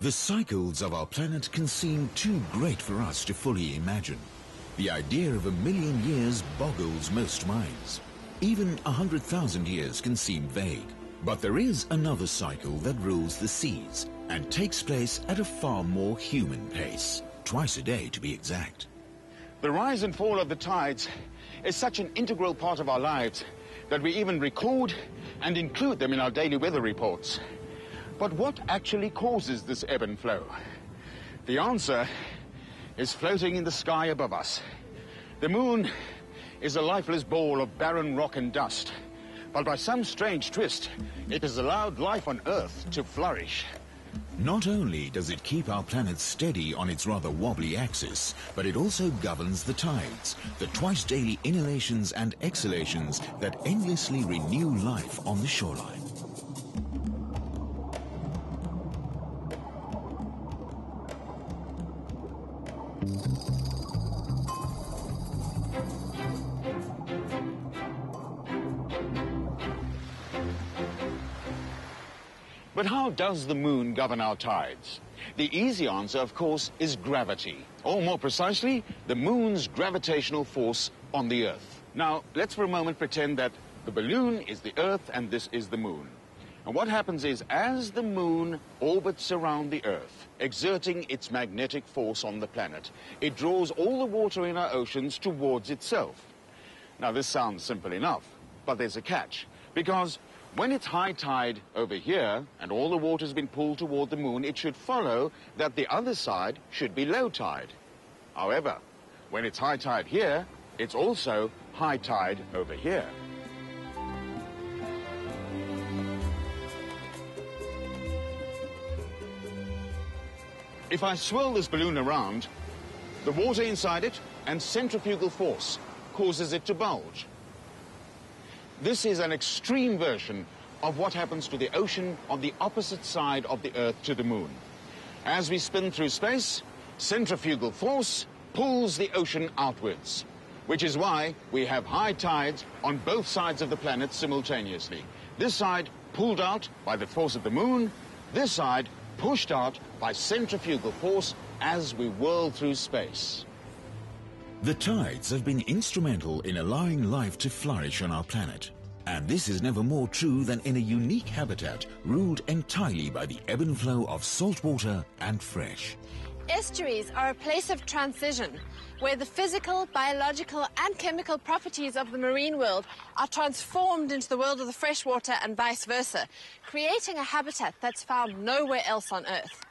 The cycles of our planet can seem too great for us to fully imagine. The idea of a million years boggles most minds. Even a hundred thousand years can seem vague. But there is another cycle that rules the seas and takes place at a far more human pace, twice a day to be exact. The rise and fall of the tides is such an integral part of our lives that we even record and include them in our daily weather reports. But what actually causes this ebb and flow? The answer is floating in the sky above us. The moon is a lifeless ball of barren rock and dust. But by some strange twist, it has allowed life on Earth to flourish. Not only does it keep our planet steady on its rather wobbly axis, but it also governs the tides, the twice daily inhalations and exhalations that endlessly renew life on the shoreline. Does the moon govern our tides? The easy answer, of course, is gravity. Or more precisely, the moon's gravitational force on the Earth. Now, let's for a moment pretend that the balloon is the Earth and this is the moon. And what happens is, as the moon orbits around the Earth, exerting its magnetic force on the planet, it draws all the water in our oceans towards itself. Now, this sounds simple enough, but there's a catch. Because when it's high tide over here and all the water's been pulled toward the moon, it should follow that the other side should be low tide. However, when it's high tide here, it's also high tide over here. If I swirl this balloon around, the water inside it and centrifugal force causes it to bulge. This is an extreme version of what happens to the ocean on the opposite side of the Earth to the moon. As we spin through space, centrifugal force pulls the ocean outwards, which is why we have high tides on both sides of the planet simultaneously. This side pulled out by the force of the moon, this side pushed out by centrifugal force as we whirl through space. The tides have been instrumental in allowing life to flourish on our planet. And this is never more true than in a unique habitat ruled entirely by the ebb and flow of salt water and fresh. Estuaries are a place of transition where the physical, biological and chemical properties of the marine world are transformed into the world of the freshwater and vice versa, creating a habitat that's found nowhere else on Earth.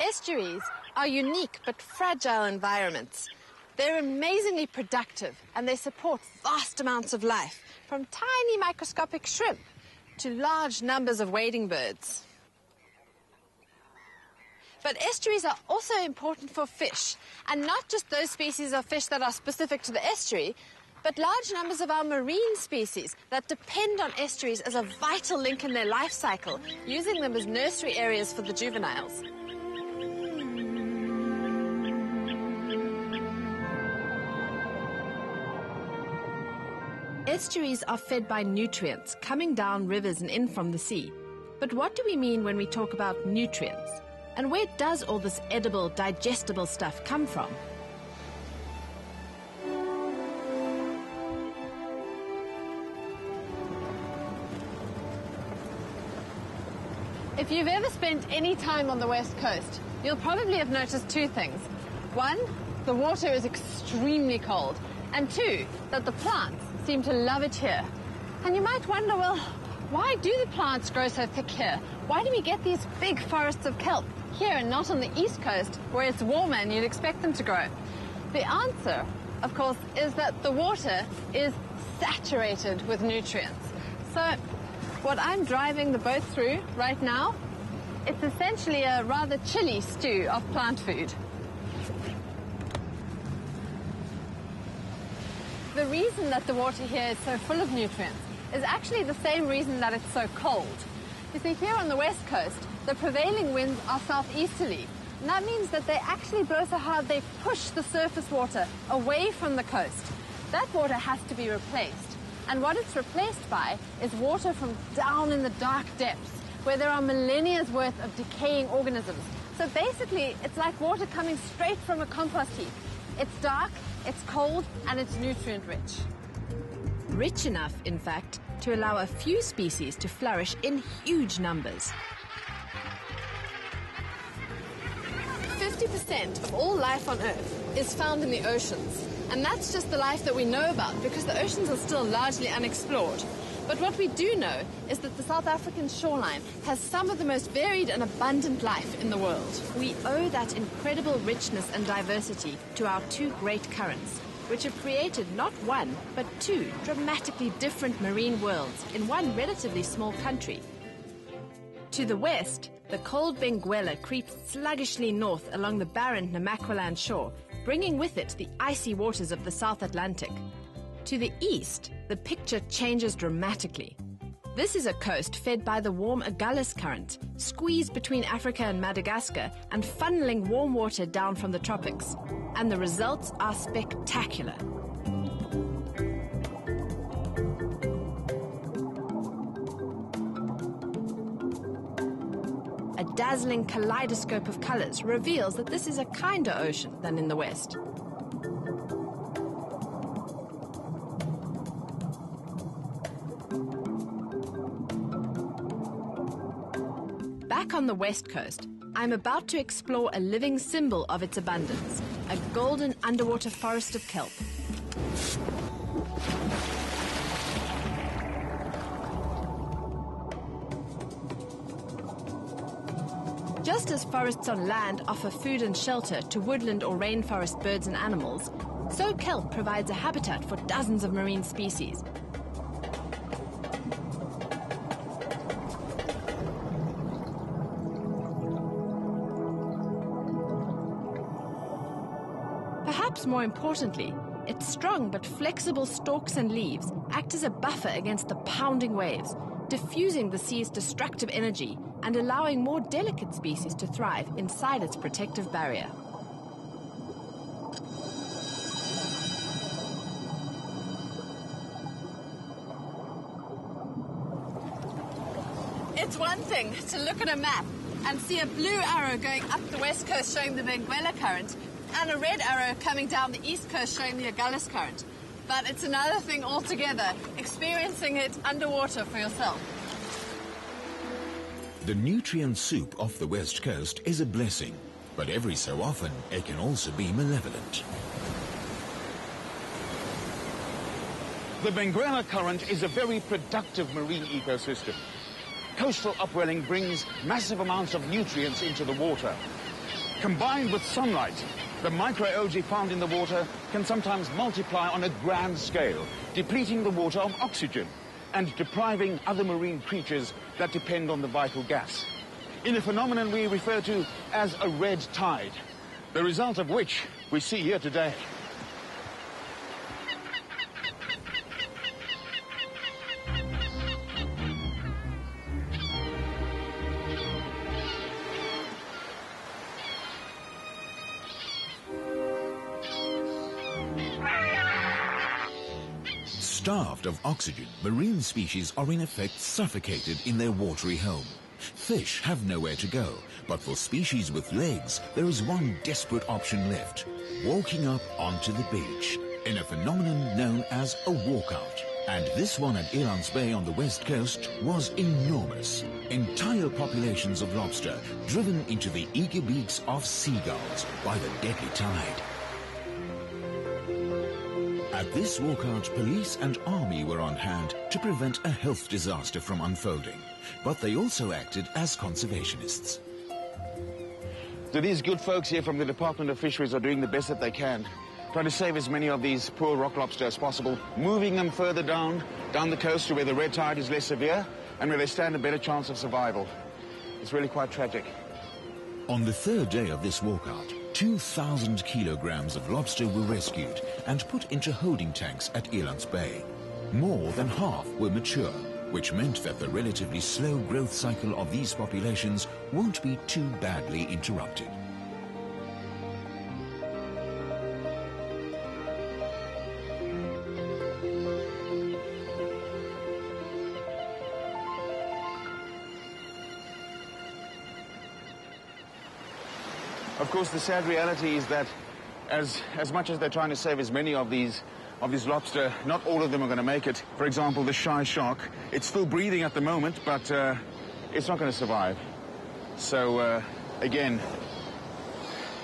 Estuaries are unique but fragile environments. They're amazingly productive and they support vast amounts of life, from tiny microscopic shrimp to large numbers of wading birds. But estuaries are also important for fish, and not just those species of fish that are specific to the estuary, but large numbers of our marine species that depend on estuaries as a vital link in their life cycle, using them as nursery areas for the juveniles. Estuaries are fed by nutrients coming down rivers and in from the sea. But what do we mean when we talk about nutrients? And where does all this edible, digestible stuff come from? If you've ever spent any time on the west coast, you'll probably have noticed two things. One, the water is extremely cold. And two, that the plants seem to love it here. And you might wonder, well, why do the plants grow so thick here? Why do we get these big forests of kelp here and not on the east coast where it's warmer and you'd expect them to grow? The answer, of course, is that the water is saturated with nutrients. So what I'm driving the boat through right now, it's essentially a rather chilly stew of plant food. The reason that the water here is so full of nutrients is actually the same reason that it's so cold. You see, here on the west coast, the prevailing winds are southeasterly. And that means that they actually blow so hard they push the surface water away from the coast. That water has to be replaced. And what it's replaced by is water from down in the dark depths, where there are millennia's worth of decaying organisms. So basically, it's like water coming straight from a compost heap. It's dark, it's cold, and it's nutrient rich. Rich enough, in fact, to allow a few species to flourish in huge numbers. 50% of all life on Earth is found in the oceans. And that's just the life that we know about because the oceans are still largely unexplored. But what we do know is that the South African shoreline has some of the most varied and abundant life in the world. We owe that incredible richness and diversity to our two great currents, which have created not one, but two dramatically different marine worlds in one relatively small country. To the west, the cold Benguela creeps sluggishly north along the barren Namaqualand shore, bringing with it the icy waters of the South Atlantic. To the east, the picture changes dramatically. This is a coast fed by the warm Agulhas current, squeezed between Africa and Madagascar and funneling warm water down from the tropics. And the results are spectacular. A dazzling kaleidoscope of colors reveals that this is a kinder ocean than in the west. Back on the west coast, I'm about to explore a living symbol of its abundance a golden underwater forest of kelp. Just as forests on land offer food and shelter to woodland or rainforest birds and animals, so kelp provides a habitat for dozens of marine species. More importantly, its strong but flexible stalks and leaves act as a buffer against the pounding waves, diffusing the sea's destructive energy and allowing more delicate species to thrive inside its protective barrier. It's one thing to look at a map and see a blue arrow going up the west coast showing the Benguela current and a red arrow coming down the east coast showing the Agulhas current. But it's another thing altogether, experiencing it underwater for yourself. The nutrient soup off the west coast is a blessing, but every so often it can also be malevolent. The Benguela current is a very productive marine ecosystem. Coastal upwelling brings massive amounts of nutrients into the water. Combined with sunlight, the microalgae found in the water can sometimes multiply on a grand scale, depleting the water of oxygen and depriving other marine creatures that depend on the vital gas. In a phenomenon we refer to as a red tide, the result of which we see here today. Starved of oxygen, marine species are in effect suffocated in their watery home. Fish have nowhere to go, but for species with legs, there is one desperate option left. Walking up onto the beach in a phenomenon known as a walkout. And this one at Elands Bay on the west coast was enormous. Entire populations of lobster driven into the eager beaks of seagulls by the deadly tide. At this walkout, police and army were on hand to prevent a health disaster from unfolding, but they also acted as conservationists. So these good folks here from the Department of Fisheries are doing the best that they can, trying to save as many of these poor rock lobster as possible, moving them further down, down the coast to where the red tide is less severe and where they stand a better chance of survival. It's really quite tragic. On the third day of this walkout, 2,000 kilograms of lobster were rescued and put into holding tanks at Elands Bay. More than half were mature, which meant that the relatively slow growth cycle of these populations won't be too badly interrupted. Of course, the sad reality is that as, as much as they're trying to save as many of these of these lobster, not all of them are going to make it. For example, the shy shark, it's still breathing at the moment, but uh, it's not going to survive. So, uh, again,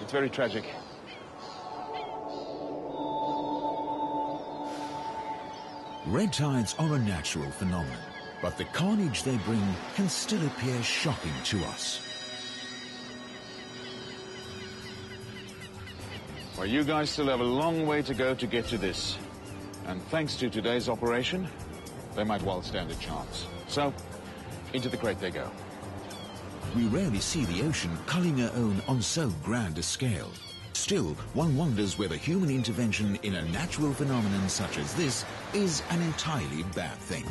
it's very tragic. Red tides are a natural phenomenon, but the carnage they bring can still appear shocking to us. Well, you guys still have a long way to go to get to this. And thanks to today's operation, they might well stand a chance. So, into the crate they go. We rarely see the ocean culling her own on so grand a scale. Still, one wonders whether human intervention in a natural phenomenon such as this is an entirely bad thing.